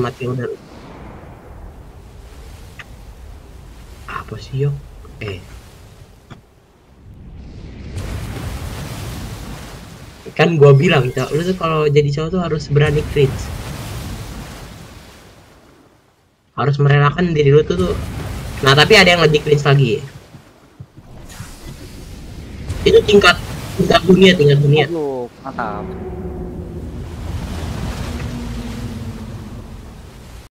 mati udah apa sih yuk eh. Kan gua bilang cok lu tuh kalau jadi cowok tuh harus berani cringe. Harus merelakan diri lu tuh, tuh. Nah tapi ada yang lebih cringe lagi. Ya. itu tingkat tingkat dunia tingkat dunia.